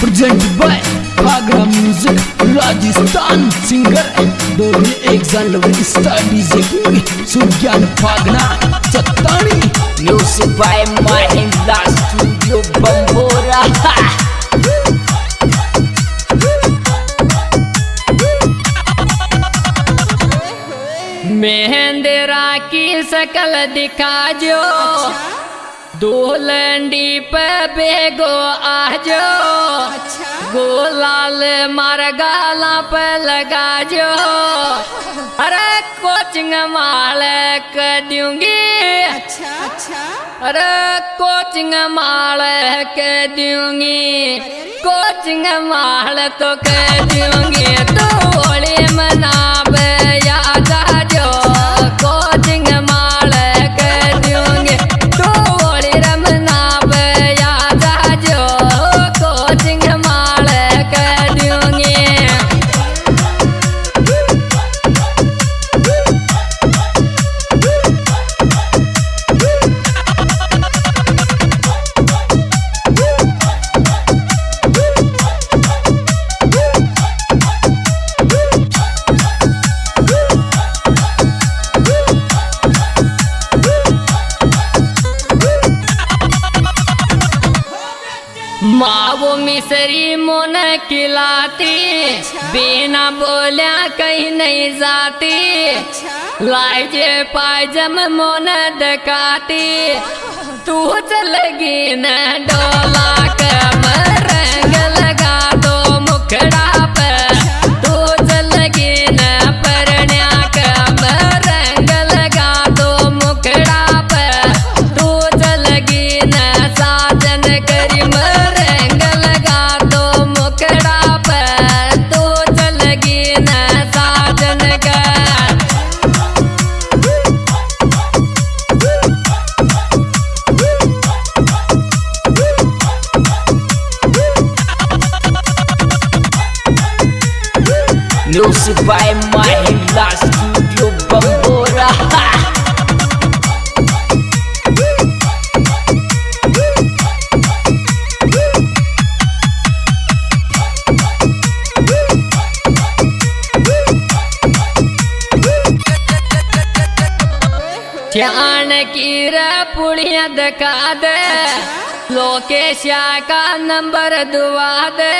Present by भागरा music Rajasthan singer दो एक स्टार डीजे किंग सुज्ञान फागना चत्तानी music by Mahindra studio Bambora मेहंदरा की सकल दिखा जो दुलंडी पे बेगो आजो। गोलाल मार गाला पे लगा जो। अरे कोचिंग माल कर दूँगी अच्छा अच्छा। अरे कोचिंग माल के दूँगी कोचिंग माल तो के दूँगी तो होली मनावे मावो मिसरी मोन खिलाती। बिना बोलिया कहीं नहीं जाती। लाइजे पाजम मोन दकाती। तू चलगी न डोला कमर Music by Mahindra Studio Bambora ध्यान की पुड़िया दिखा दे लोकेशा का नंबर दुआ दे।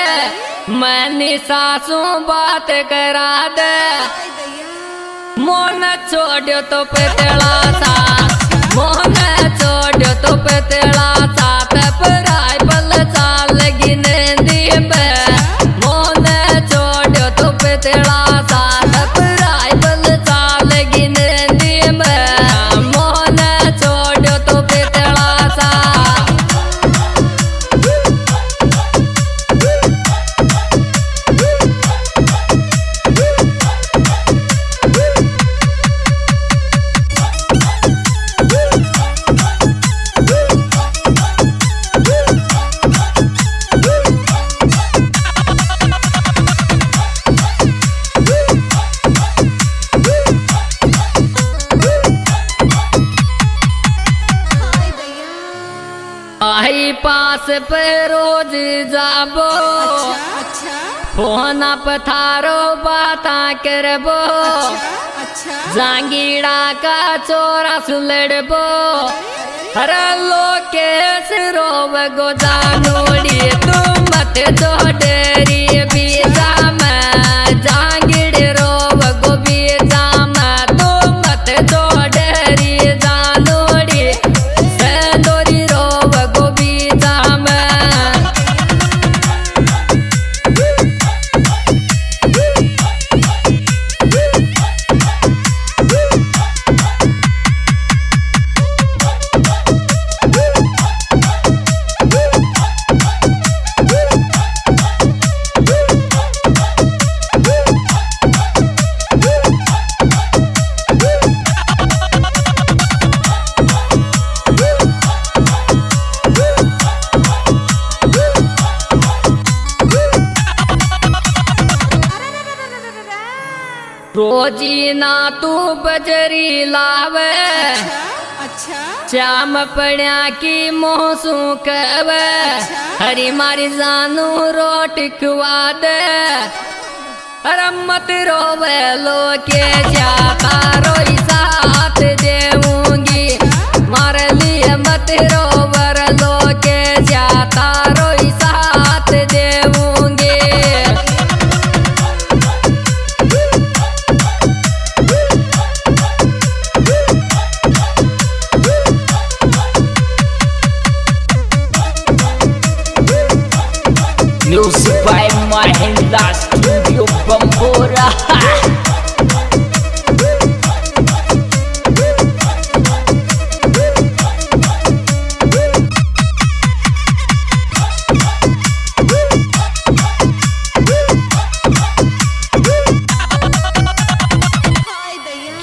मैं सासू बात करा दे। मोन छोड़ो तो पतला सा। मोन छोड़ो तो पतला सा। तपराय पल चाल गिनंदी पे पास पे रोज जाबो। अच्छा फ़ोन पथारो बाता करबो। अच्छा जांगीड़ा का चोरा सुलड़बो। हर लोकेश रोब गोदानोड़ी तुम मत जो डेरी। रोजी ना तू बजरी लावे। अच्छा श्याम पड़िया की मोह सूकवे हरी मारी जानू रोटी खुआ दे। रम्मत मत रोवे लो के जाता रोई साथ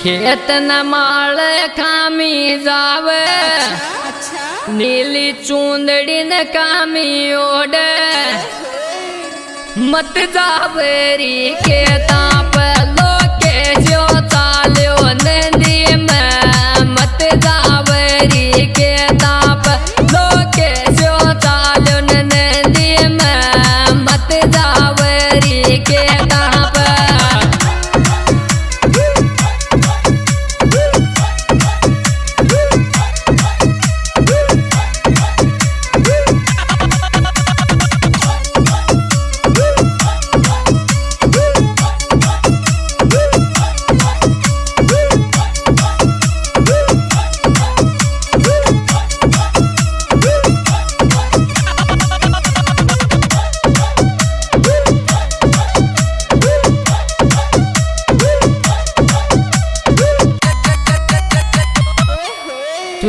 खेत न माल खामी जाव। अच्छा। नीली चूंदड़ी न कामी ओड मत जावेरी के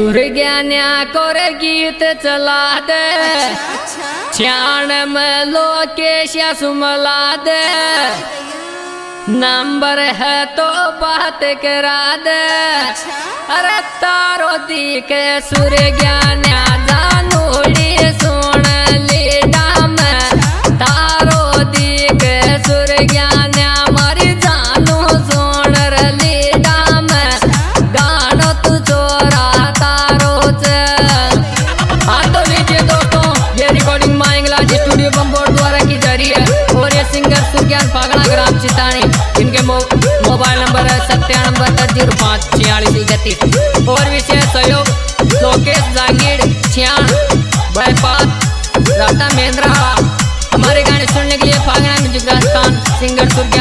सुर ज्ञान्या कोर गीत चला दे अच्छा। छाण में लोकेश सुमला दे नंबर है तो बात करा दे। अरे तारो दी के सूर्य ज्ञान्या जानूड़ी ग्राम इनके मोबाइल नंबर है सत्तानबे दस ज़ीरो पाँच, छियालीस, इकतीस। और विशेष सहयोग, लोकेश जागीर छियान बैपात राधा महेंद्रा। हमारे गाने सुनने के लिए फागना म्यूज़िक राजस्थान सिंगर बने